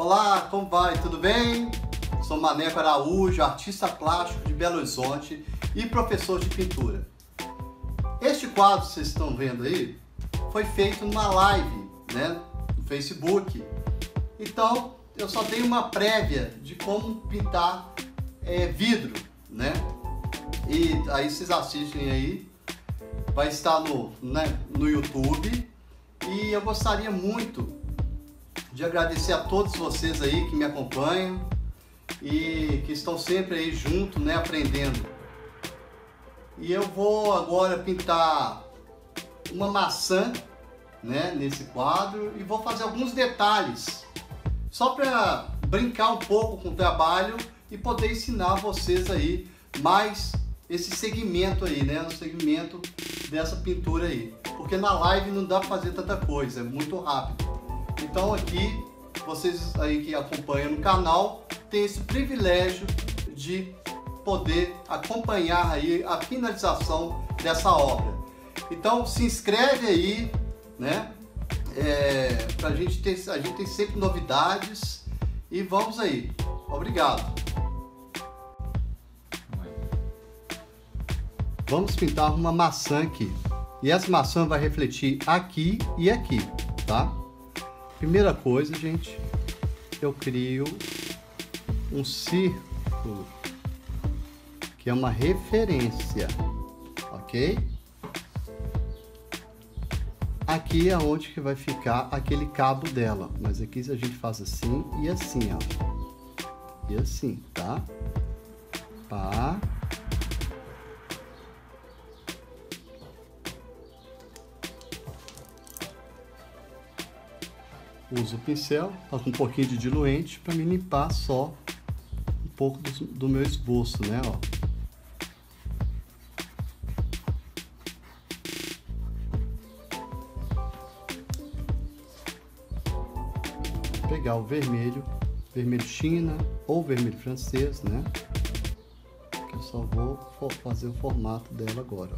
Olá, como vai? Tudo bem? Sou Maneco Araújo, artista plástico de Belo Horizonte e professor de pintura. Este quadro que vocês estão vendo aí foi feito numa live, né, no Facebook. Então, eu só dei uma prévia de como pintar é, vidro, né? E aí vocês assistem aí, vai estar no, né, no YouTube. E eu gostaria muito de agradecer a todos vocês aí que me acompanham e que estão sempre aí junto, né, aprendendo. E eu vou agora pintar uma maçã, né, nesse quadro e vou fazer alguns detalhes só para brincar um pouco com o trabalho e poder ensinar vocês aí mais esse segmento aí, né, o segmento dessa pintura aí. Porque na live não dá para fazer tanta coisa, é muito rápido. Então aqui, vocês aí que acompanham no canal, tem esse privilégio de poder acompanhar aí a finalização dessa obra. Então se inscreve aí, né? É, pra gente ter, a gente tem sempre novidades e vamos aí. Obrigado. Vamos pintar uma maçã aqui. E essa maçã vai refletir aqui e aqui, tá? Primeira coisa, gente, eu crio um círculo que é uma referência, ok? Aqui é onde que vai ficar aquele cabo dela, mas aqui a gente faz assim e assim, ó. E assim, tá? Pá. Uso o pincel, tá com um pouquinho de diluente para me limpar só um pouco do, do meu esboço, né, ó. Pegar o vermelho, vermelho china ou vermelho francês, né? Que eu só vou fazer o formato dela agora,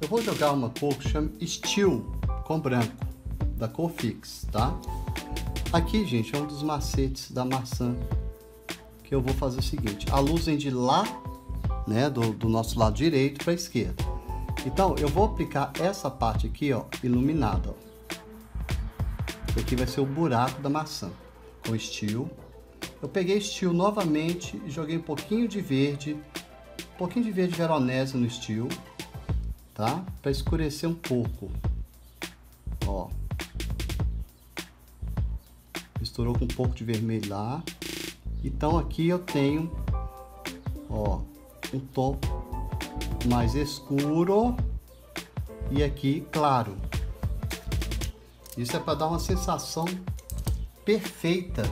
Eu vou jogar uma cor que chama Steel com branco, da cor Fix, tá? Aqui, gente, é um dos macetes da maçã que eu vou fazer o seguinte. A luz vem de lá, né, do, do nosso lado direito para a esquerda. Então, eu vou aplicar essa parte aqui, ó, iluminada, ó. Aqui vai ser o buraco da maçã, com Steel eu peguei estilo novamente joguei um pouquinho de verde, um pouquinho de verde veronese no estilo, tá? Para escurecer um pouco. Ó. Misturou com um pouco de vermelho lá. Então aqui eu tenho, ó, um tom mais escuro e aqui claro. Isso é para dar uma sensação perfeita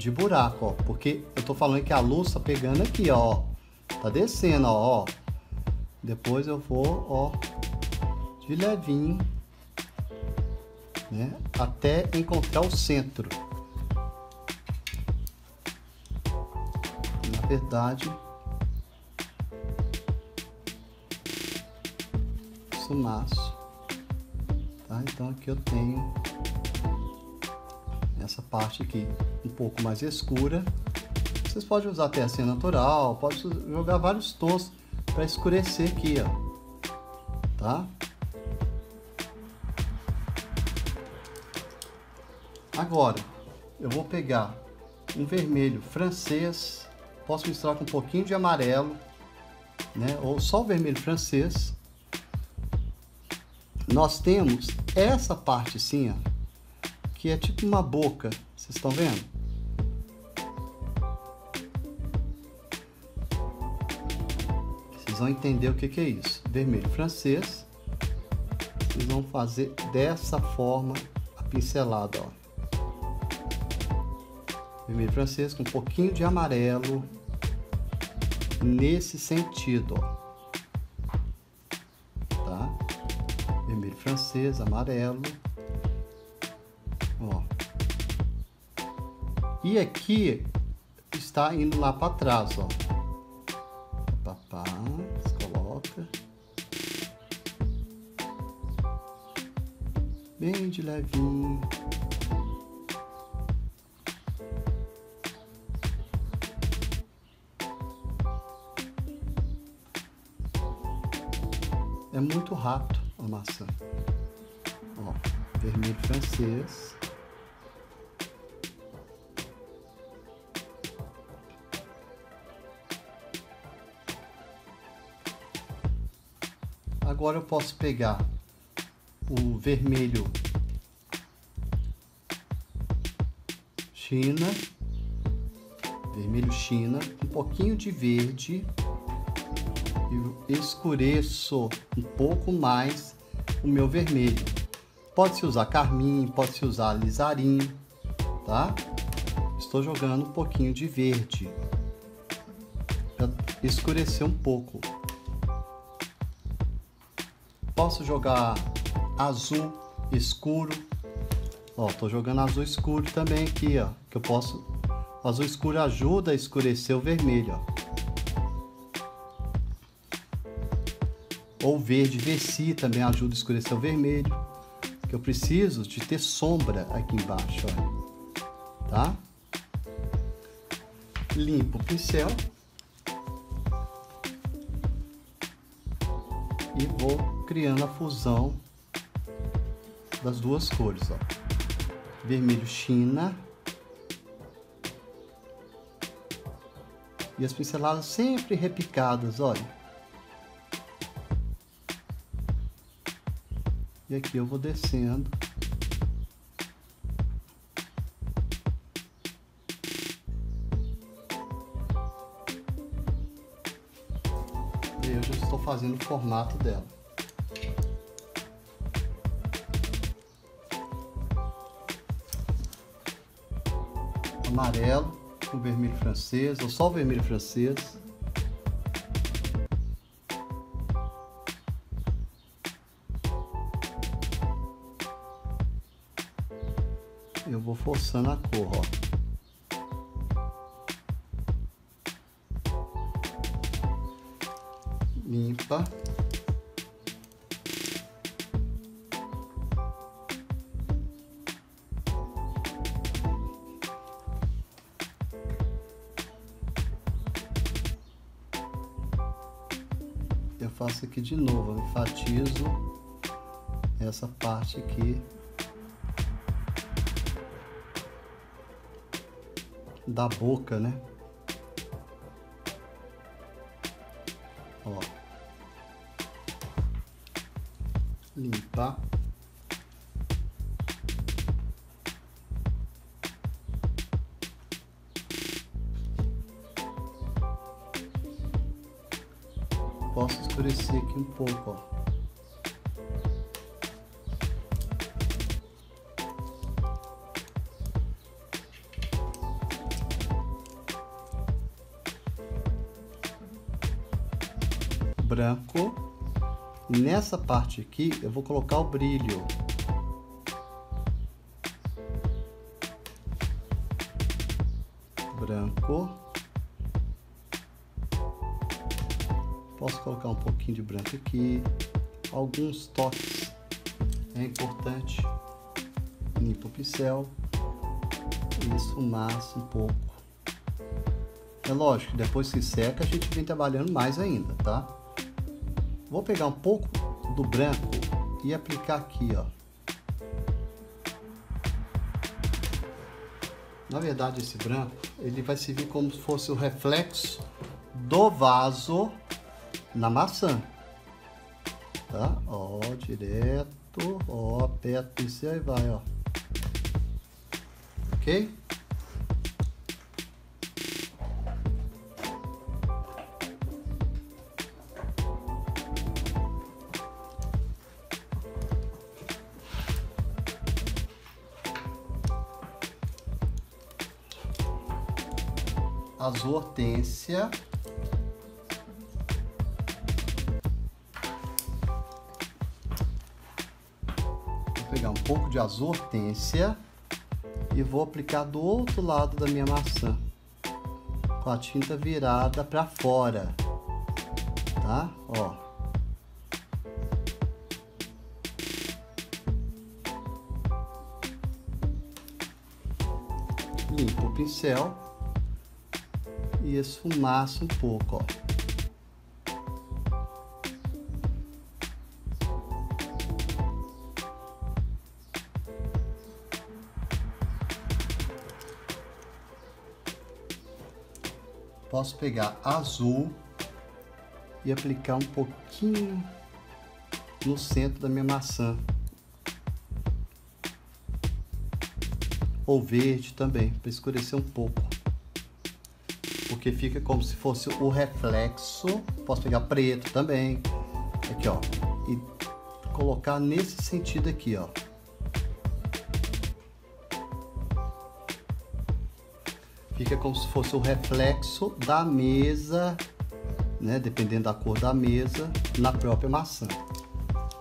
de buraco, ó. Porque eu tô falando que a luz tá pegando aqui, ó. Tá descendo, ó. Depois eu vou, ó, de levinho, né? Até encontrar o centro. Na verdade, sumaço, tá? Então aqui eu tenho essa parte aqui um pouco mais escura. Vocês podem usar até assim natural, pode jogar vários tons para escurecer aqui, ó. Tá? Agora, eu vou pegar um vermelho francês, posso misturar com um pouquinho de amarelo, né? Ou só o vermelho francês. Nós temos essa parte sim, ó, que é tipo uma boca. Vocês estão vendo? Vocês vão entender o que, que é isso. Vermelho francês. Vocês vão fazer dessa forma a pincelada, ó. Vermelho francês com um pouquinho de amarelo. nesse sentido, ó. Tá? Vermelho francês, amarelo, ó. E aqui está indo lá para trás, ó. Papá, coloca. Bem de levinho. É muito rápido a maçã. Ó, vermelho francês. Agora eu posso pegar o vermelho China, vermelho China, um pouquinho de verde e escureço um pouco mais o meu vermelho. Pode-se usar carmim, pode-se usar lisarim, tá? Estou jogando um pouquinho de verde para escurecer um pouco. Posso jogar azul escuro. Ó, tô jogando azul escuro também aqui, ó. Que eu posso. O azul escuro ajuda a escurecer o vermelho, ó. Ou verde Versi também ajuda a escurecer o vermelho. Que eu preciso de ter sombra aqui embaixo, ó. Tá? Limpo o pincel. E vou criando a fusão das duas cores, ó. Vermelho China. E as pinceladas sempre repicadas, olha. E aqui eu vou descendo. E eu já estou fazendo o formato dela. Amarelo, o vermelho francês, ou só o vermelho francês. Eu vou forçando a cor, ó. Limpa. Aqui de novo, eu enfatizo essa parte aqui da boca, né? Posso escurecer aqui um pouco, ó. Branco. Nessa parte aqui, eu vou colocar o brilho. Branco. Posso colocar um pouquinho de branco aqui, alguns toques. É importante. Limpa o pincel e esfumaça um pouco. É lógico, depois que seca a gente vem trabalhando mais ainda, tá? Vou pegar um pouco do branco e aplicar aqui, ó. Na verdade, esse branco, ele vai servir como se fosse o reflexo do vaso na maçã. Tá? Ó, direto, ó, aperta isso e aí vai, ó. Ok? Azul hortência de azul hortência e vou aplicar do outro lado da minha maçã com a tinta virada para fora, tá? Ó. Limpo o pincel e esfumaça um pouco, ó. Posso pegar azul e aplicar um pouquinho no centro da minha maçã. Ou verde também, para escurecer um pouco. Porque fica como se fosse o reflexo. Posso pegar preto também. Aqui, ó. E colocar nesse sentido aqui, ó. Fica como se fosse o reflexo da mesa, né, dependendo da cor da mesa, na própria maçã.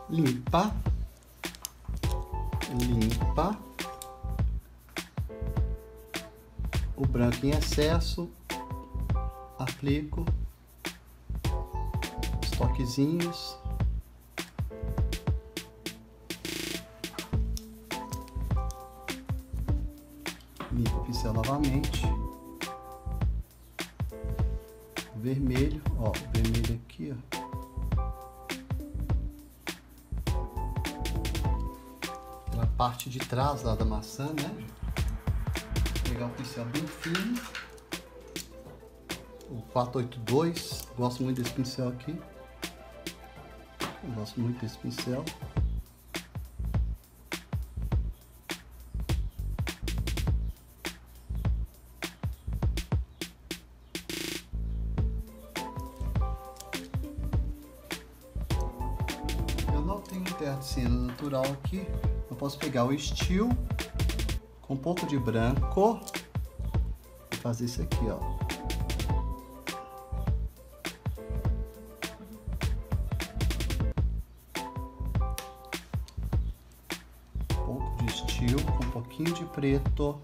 Limpa, limpa. O branco em excesso, aplico. Os toquezinhos. Limpo o pincel novamente vermelho, ó, vermelho aqui, ó. Pela parte de trás lá da maçã, né? Vou pegar um pincel bem fino. O 482, gosto muito desse pincel aqui. Eu gosto muito desse pincel. Aqui, eu posso pegar o estilo com um pouco de branco e fazer isso aqui, ó. Um pouco de estilo com um pouquinho de preto.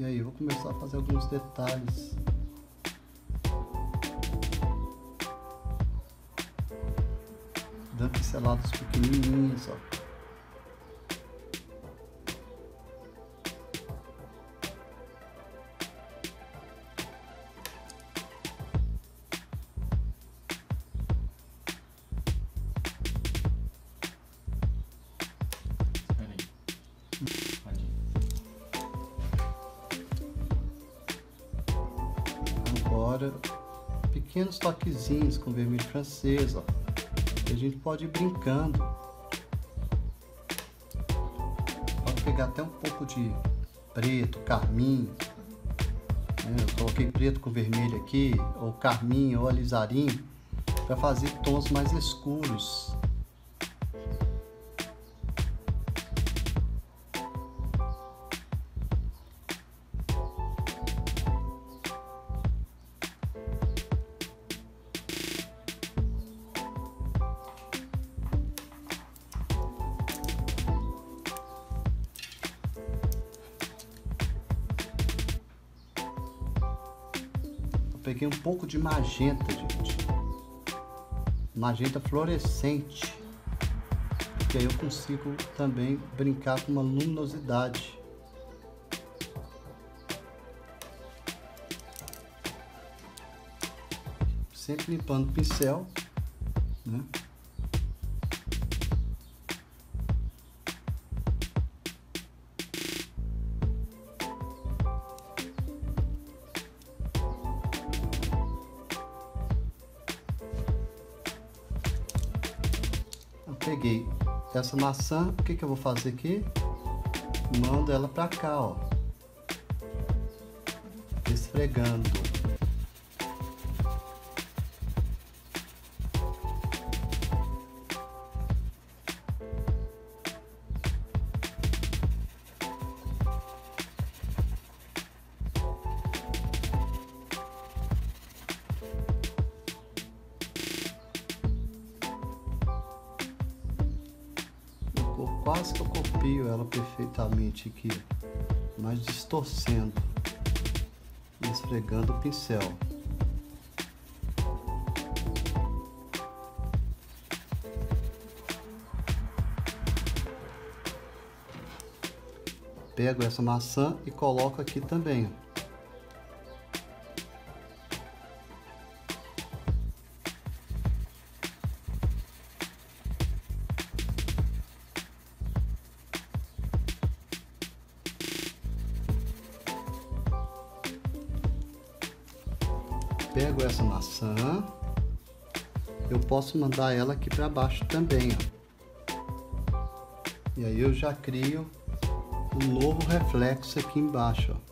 E aí, eu vou começar a fazer alguns detalhes. Dando pinceladas pequenininhas, ó. Com vermelho francês, ó. Que a gente pode ir brincando. Pode pegar até um pouco de preto, carmim. Né? Eu coloquei preto com vermelho aqui, ou carmim, ou alizarim, para fazer tons mais escuros. Um pouco de magenta, gente. Magenta fluorescente. Que aí eu consigo também brincar com uma luminosidade. Sempre limpando o pincel, né? Essa maçã, o que, que eu vou fazer aqui? Mando ela para cá, ó. Esfregando. Quase que eu copio ela perfeitamente aqui, mas distorcendo e esfregando o pincel. Pego essa maçã e coloco aqui também. Posso mandar ela aqui para baixo também, ó. E aí eu já crio um novo reflexo aqui embaixo, ó.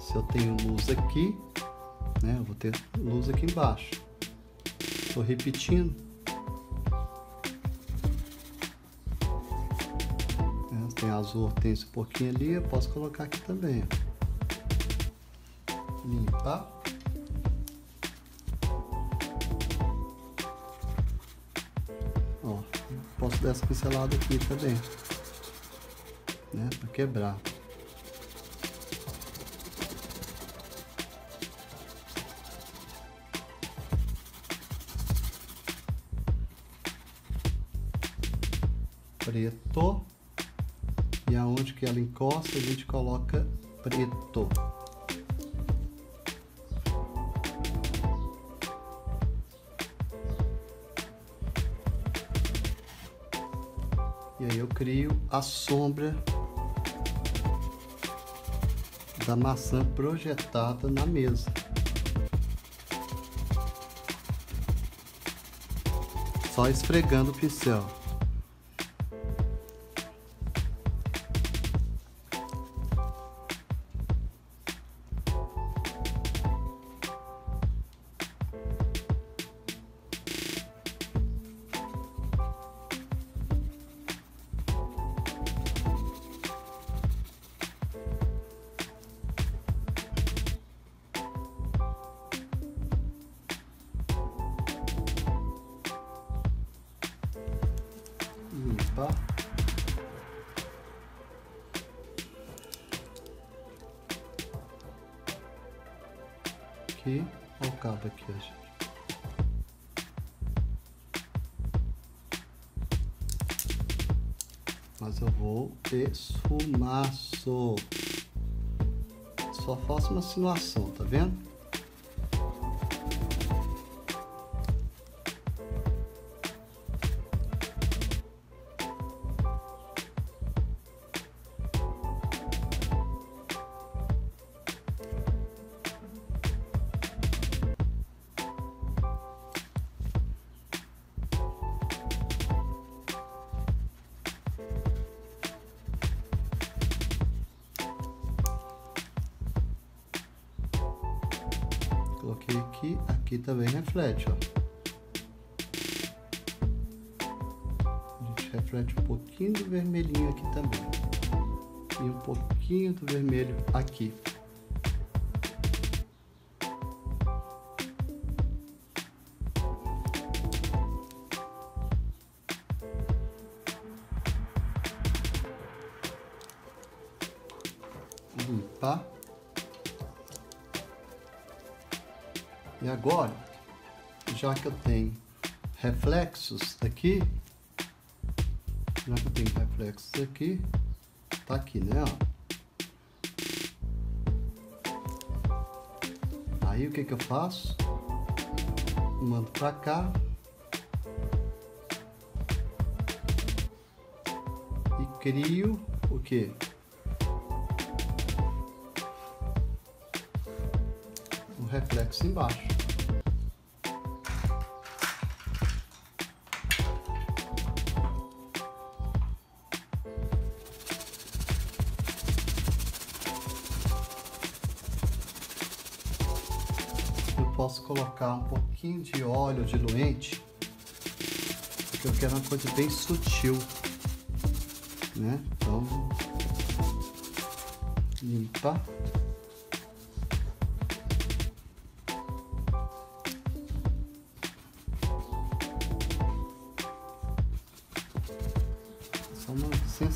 Se eu tenho luz aqui, né? Eu vou ter luz aqui embaixo. Estou repetindo. É, tem azul hortênsia um pouquinho ali, eu posso colocar aqui também. Limpar. Ó, posso dar essa pincelada aqui também, né? Para quebrar. Preto e aonde que ela encosta a gente coloca preto. E aí eu crio a sombra da maçã projetada na mesa. Só esfregando o pincel. Aqui, olha o cabo aqui, gente. Mas eu vou esfumaço. Só faço uma simulação, tá vendo? Aqui também reflete, ó. A gente reflete um pouquinho do vermelhinho aqui também. E um pouquinho do vermelho aqui. E agora, já que eu tenho reflexos aqui, já que eu tenho reflexos aqui, tá aqui, né? Aí o que que eu faço? Mando pra cá. E crio o que? Reflexo embaixo. posso colocar um pouquinho de óleo diluente, porque eu quero uma coisa bem sutil. né? Então, limpa.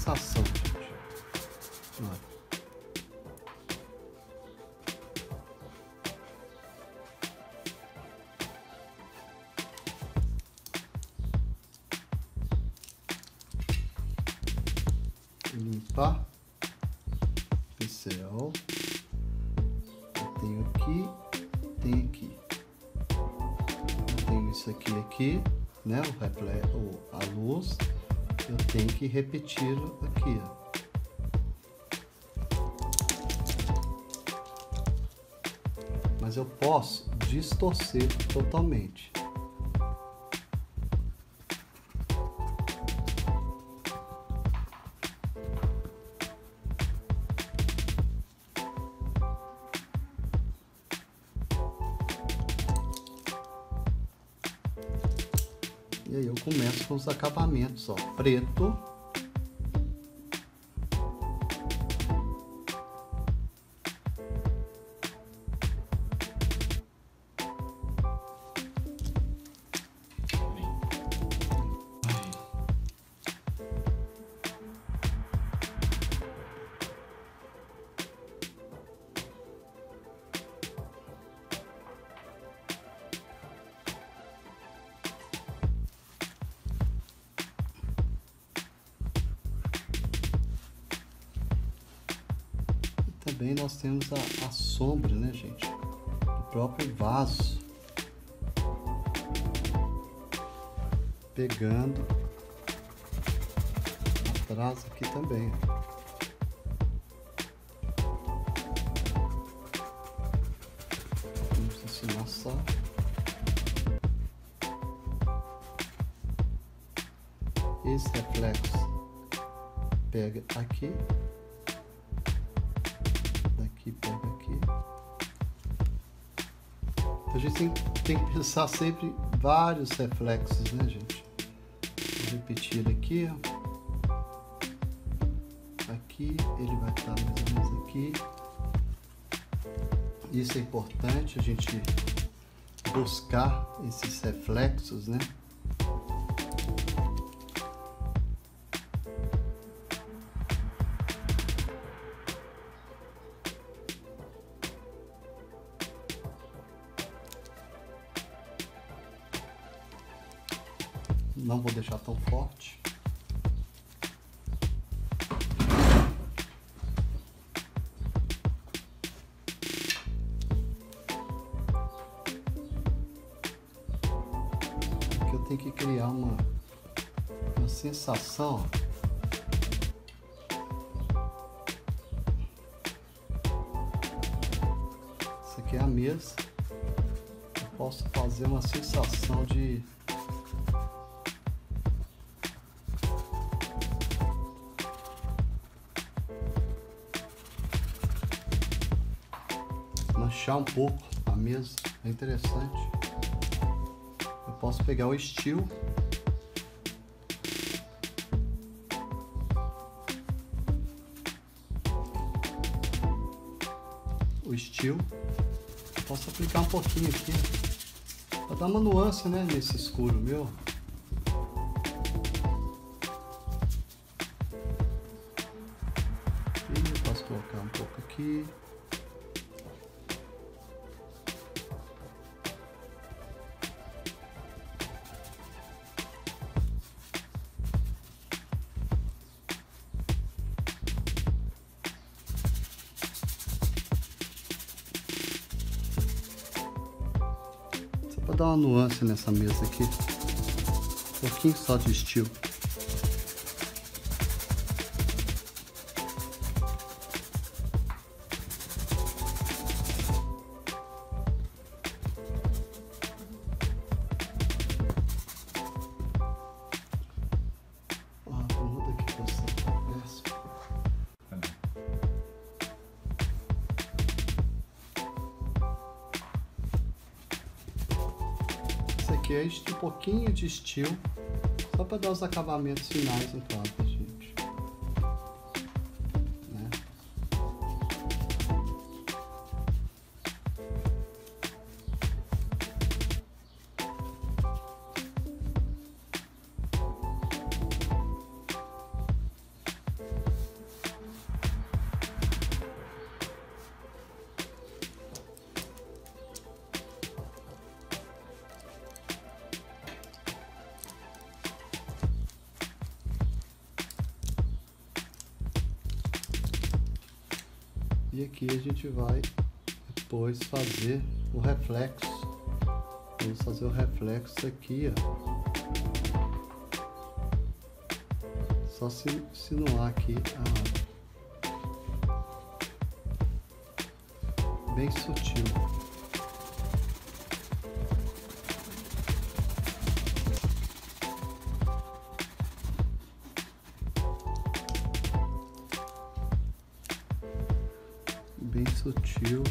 Sensação, repetir aqui mas eu posso distorcer totalmente. E aí eu começo com os acabamentos, ó, preto. Também nós temos a, a sombra, né, gente? Do próprio vaso. Pegando atrás aqui também. Vamos ensinar só. Esse reflexo pega aqui, tem, tem que pensar sempre vários reflexos, né, gente? Vou repetir aqui, ó. Aqui, ele vai estar mais ou menos aqui. Isso é importante, a gente buscar esses reflexos, né? Fazer uma sensação de manchar um pouco a mesa, é interessante. Eu posso pegar o estilo. O estilo. Posso aplicar um pouquinho aqui para dar uma nuance né, nesse escuro meu dar uma nuance nessa mesa aqui. Um pouquinho só de estilo. Pouquinho de estilo, só para dar os acabamentos finais no quadro, E aqui a gente vai depois fazer o reflexo. Vamos fazer o reflexo aqui, ó. Só se, sinuar aqui a... bem sutil. Sutil.